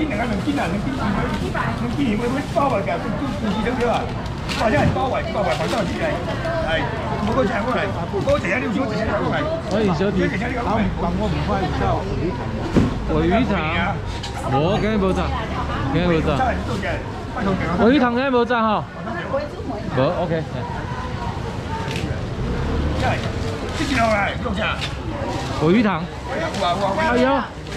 你啊，鱼，我我我鱼塘，我跟你保证，跟你保证，我鱼塘跟你保证哈，没，OK。哎，出去了没？六家。我鱼塘，哎呀。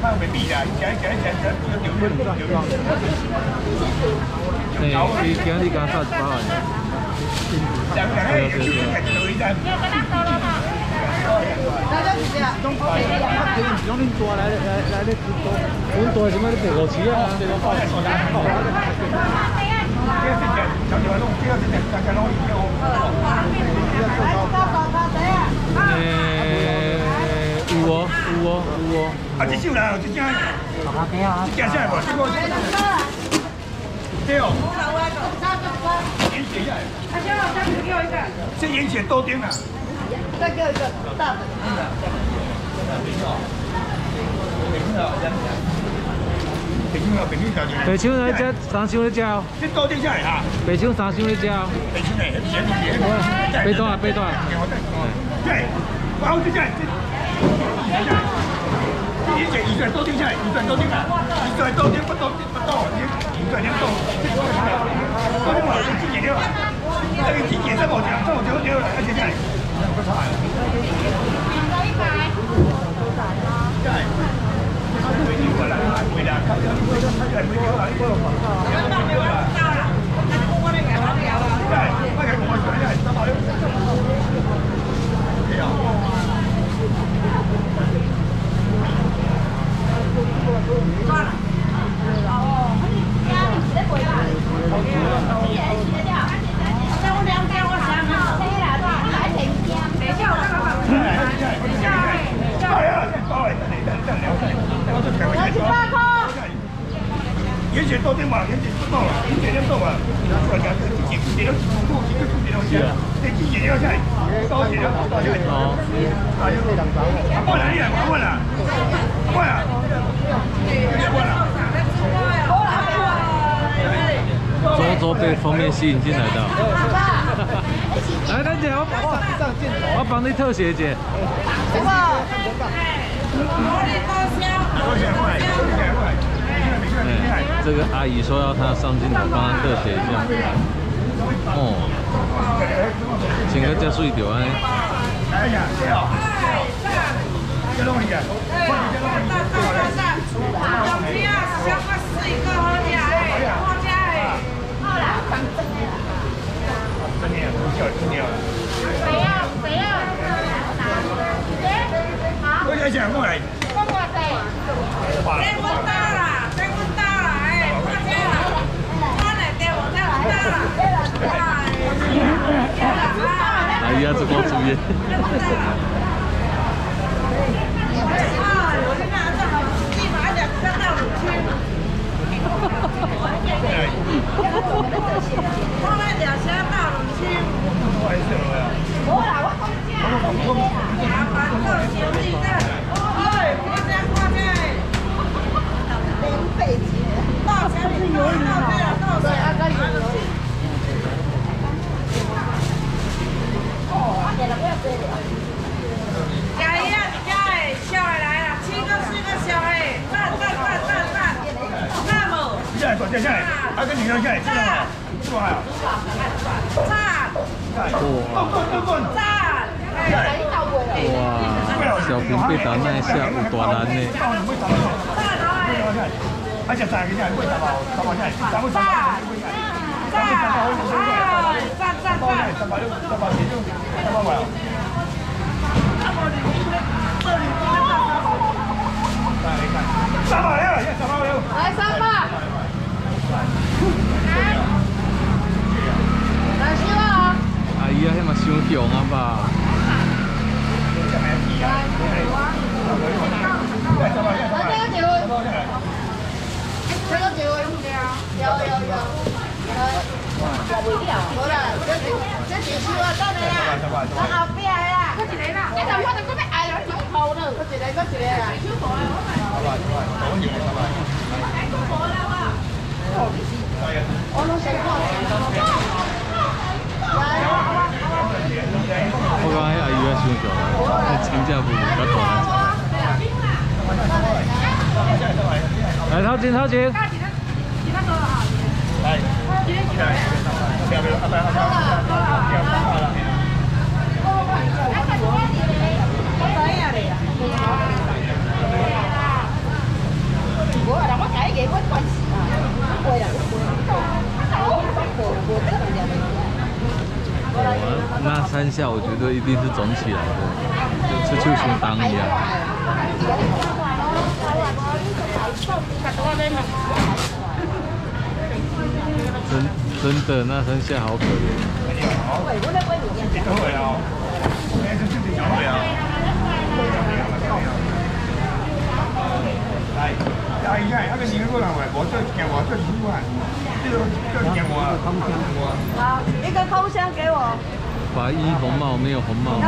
哎，去，去你家耍耍。哎，我。有哦，啊，几少啦？几只？啊，几只？几只虾？无？这个。对哦。再叫一个。这盐水多点啊？再叫一个大的。平了，平酒平了。白虾来只，三虾来只。这多点些哈。白虾三虾来只。白虾来，白虾，白多啊，白多啊。对，好好吃你转，你转，多转一下，你转多转一下，你转多转不多，不多，你转两度，多转两度，多转两度，转几度了？那要转几度？三步转，三步转，转了，转一下。不差了。转一百，多大了？转。不会了吧？不会了，肯定不会了，肯定不会了。对封面吸引进来的，来丹姐，我上镜头，我帮你特写姐，行吧？嗯，这个阿姨说要她上镜头，帮她特写一下。哦，加速一穿哎，真水对啊。不要不要！快点捡过来！捡不到了，我再来。哎呀，这光速的，到五千。我来钓些的。的。下来，下来，哇！小平被打那一下，有大难呢。三百，三百六。三百。有几多啊吧？好几好有好多？好有好有。好来，好几，好几好啊，好嘞好那好，没好啊。好几好啊。好他好他好没好他好全好了。好几好这好条好过好过好躲好来。阿阿 U S U 咁，佢真係一部幾大。嚟收錢，收錢。來。來，阿阿三下，我觉得一定是肿起来的，这就虫当一样。真真的，那三下好可怜。个过来，我这给我，十这个，这给我。好，一个空箱给我。白衣红帽没有红帽。对，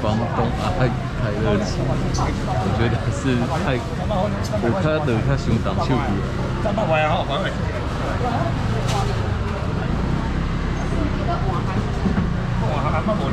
房东啊，太太热情，我觉得是太……我看的他胸大就。我还没摸呢。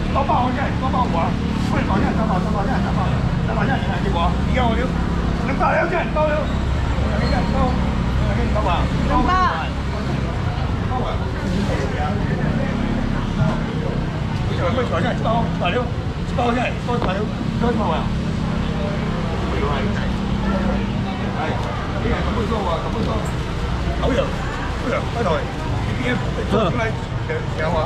nó bao cái nó bao quá quên bảo nhận tao bảo tao bảo nhận tao bảo tao bảo nhận là gì quá yêu chứ đừng tao yêu chuyện tao yêu cái chuyện tao cái tao bảo đừng ba không à bây giờ mình bảo nhận tao tao yêu tao nhận tao tao yêu tao bảo à cảm ơn cô cảm ơn cô ấu giờ bây giờ bắt đầu em để cho cái này để kéo à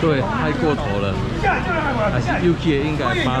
对，太过头了，还是 U K 应该发。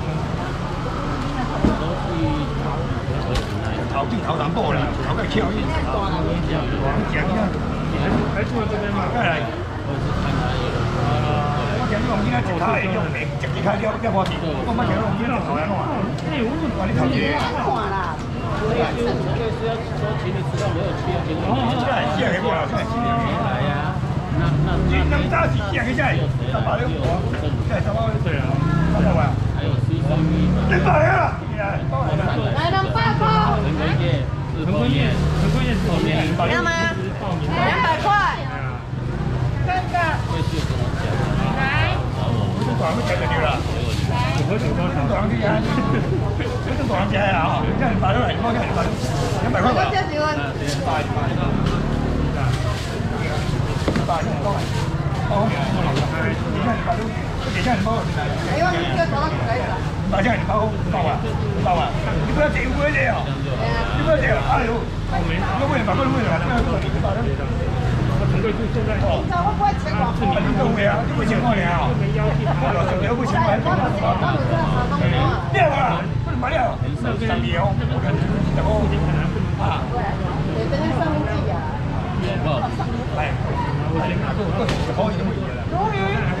头进头长多嘞，头壳巧一点。哎，吃你那，还还做这个嘛？哎，吃你龙眼吃他的叫你吃几块了？不叫我吃，我冇吃龙好冇吃龙眼。哎呦，快点吃，别看啦。哎，就是要吃，请你吃，我有吃要请我吃。好，吃去不啦？是啊。你能早起吃去，真，干嘛哟？对啊。对吧？你买啊！哎，报名，报名，报名。两百块。看看。来。哦，这短还没剪着呢。我这这这短的呀，这这短的啊！叫你发出来，叫你发两百块。我叫几个？来来来。哦。你看，发出来，这几张包。哎，你叫他来一下。大家人包工包啊，包啊！你不晓得照顾这些哦，你不晓得，哎呦，那个不题嘛，那不问题嘛，不个问题。不准备就不在哦，我不不吃哦，你不没啊？你不吃吗？你不我从来不吃馒头，不别玩了，不买了，上庙，我看你，大哥，你看你，啊，你正在生孩子呀？是吧？来，我来，走，走，走，终于。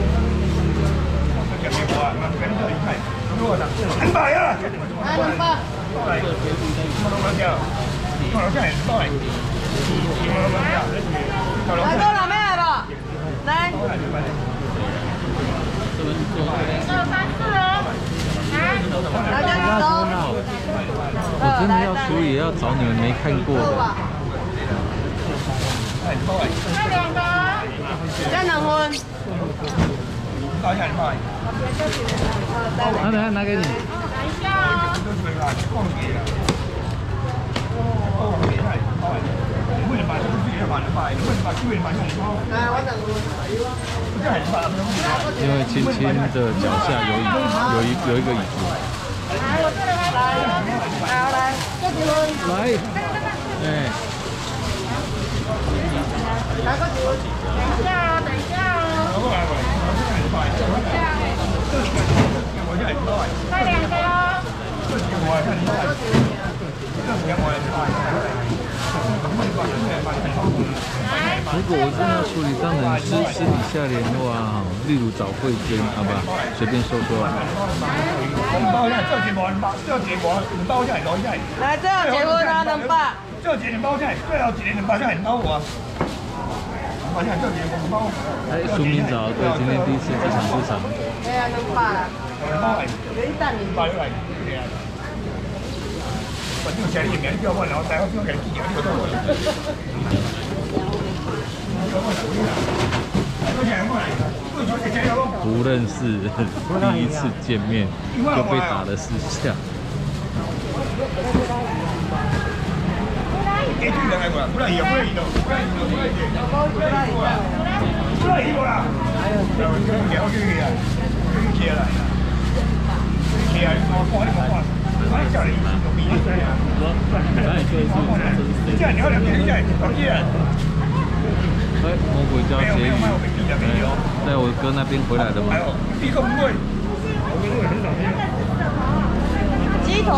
来，都来咩啊？来。来，都来。我真的要处理，要找你们没看过的。来，都来。来两根，拿给你。因为青青的脚下有有一有一个椅子。来，哎。等一下啊！等一下啊！如果我是要处理当然资私底下联络啊，例如找慧娟，好吧，随便说说。来，包一下，这几包，你包，这几包，下，来，这几包拿两包，这几包，来，这几包，来，拿我。哎，苏明早，对，今天第一次在场子场。哎呀，明白。我明白，钱待会给的。哈哈哈哈。不认识，第一次见面就被打了四下。过来过来来，来来哎呦！就这个，OK 的呀，这个来呀，这个我放的我放的，我放的二千多米呀，对，我也是在苏州，你这聊两天，你这老姐哎，我回家接，哎，在我哥那边回来的嘛，比较贵，我哥鸡腿，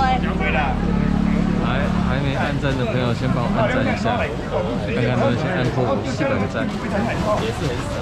来，还没按赞的朋友，先帮我按赞一下，看看能不能先突破四百个赞，也是。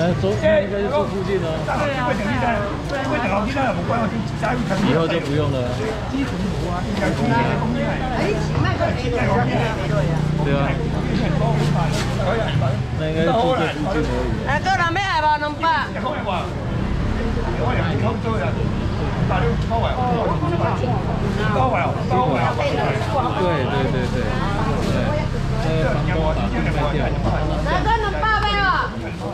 那坐那应该坐附近哦。以后就不用了。对吧？那个附近就那个那边还好，那边。对对对对对，嗯，很多，很多店。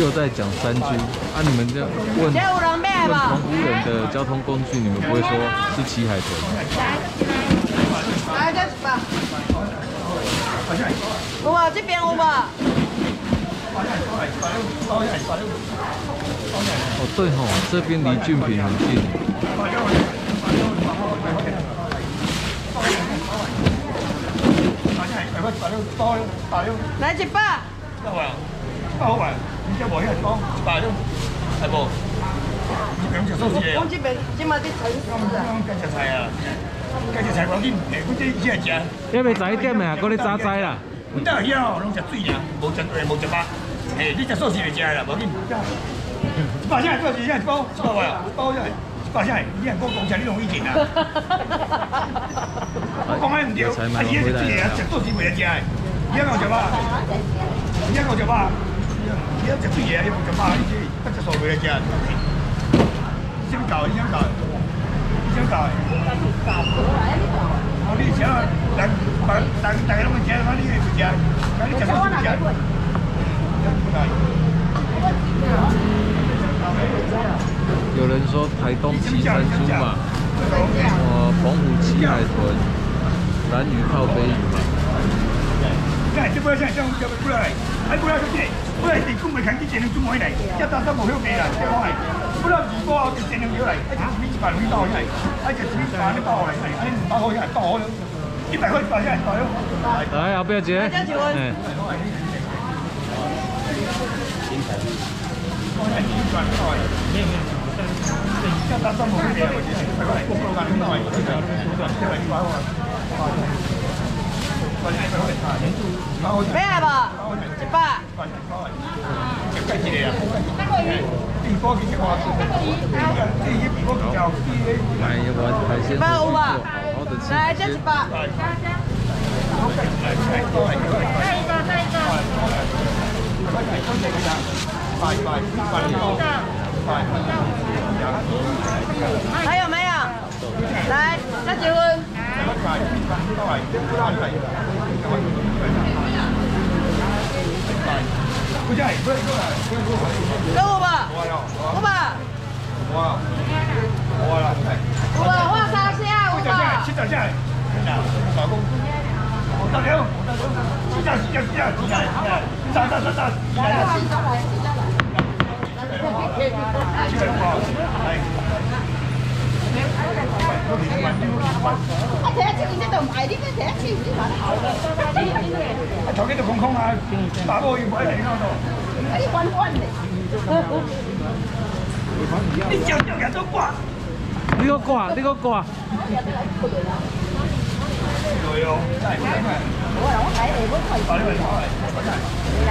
又在讲三军啊！你们这样问，问乌人的交通工具，你们不会说是七海豚？来，再一百。五百，这边五百。哦对吼，这边离俊平很近。来几个，来不？这边菜，菜啊，菜，这要一点啦。拢你食素食会食啦，无紧。一包起来，一包，一包一你人讲你容易啊。讲唔食素食食吧，食吧，食食吧，你不想搞就想搞。搞，有人说台东奇山猪嘛，哦，澎湖鸡海豚，以，鱼靠北鱼嘛。这我们过来，还不来出去，过来三我来，不如果我一只来，一只的来，一百块一百块，来，咩吧？十八。再一个，再一个。还有没有？来再结婚。五百，五百，五百，五百，五我五百，五阿谢，你只到买啲咩谢？谢唔啲嘛？坐喺度空空啊，把个月快死咯都。你看看嘞。你日日人都挂，你个挂，你个挂。来来，我来。我来。来来，我来。来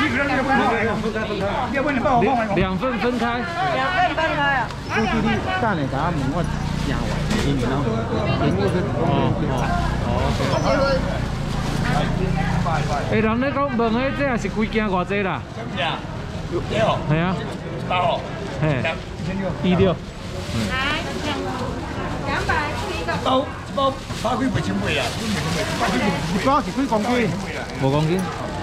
两两份分开。分开分开啊！大我完，哦哦哦。哎，人讲问这也是偌济啦？八号。一六。两百。包包。八块八千啊！八块八千一包是几公斤？公斤。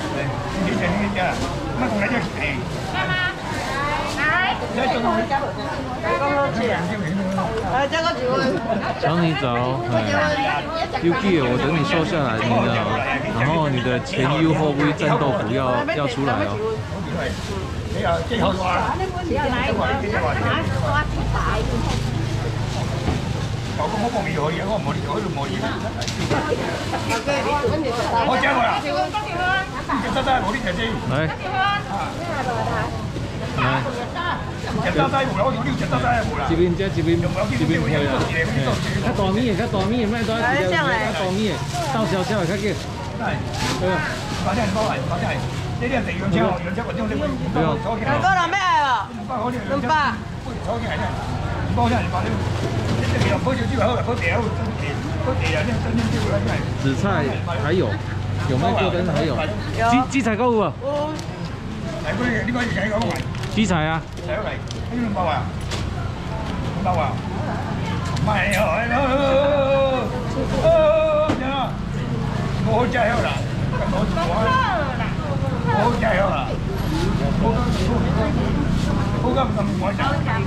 找你找我等你瘦下来，你知道吗？然后你的前 U 后 V 战斗服要要出来了。好家伙啦！吉宾姐，吉宾，吉宾，过来。紫菜还有，有卖锅根的还有，紫紫菜高不？紫菜啊，来一个，还有两包啊，两包啊，卖了，喏，喏，喏，加油啦，多加油啦，多加油啦，多加油啦，加油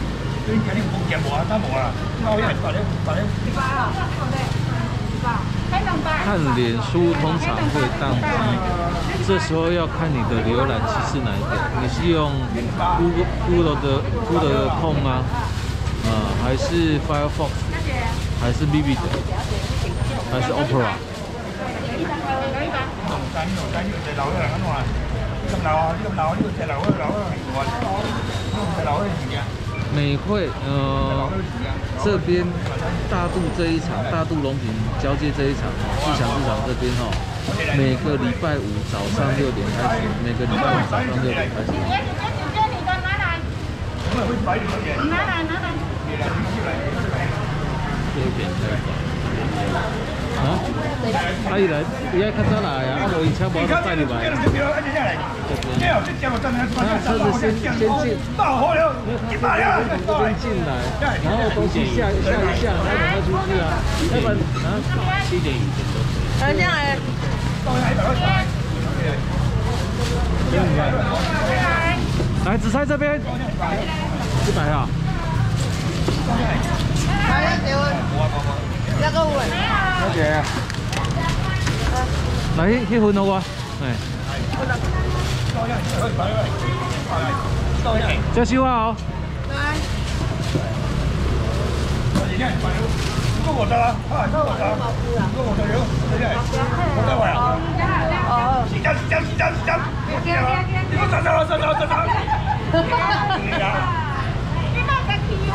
看脸书通常会宕机，这时候要看你的浏览器是哪一个，你是用 Google 的 g o 的 Chrome 吗？啊、还是 Firefox，还是 b i v i d 还是 Opera？美惠，呃，这边大渡这一场，大渡龙平交接这一场，市场市场这边哈，每个礼拜五早上六点开始，每个礼拜五早上六点开始。啊！带你来，你来看到啦呀！阿龙以前帮我带你来。来，这这这车子先先进。都好了。进来，然后东西下下一下，再把它出去啊。老板，啊？七点以前都。来这边。来，紫菜这边。一百啊。来，给我。那个会。对啊。来，给给坤拿哇。来。在烧啊！来。够我炸了！哈，够我炸了！够我炸了！来，我哦。哈哈哈哈哈！你妈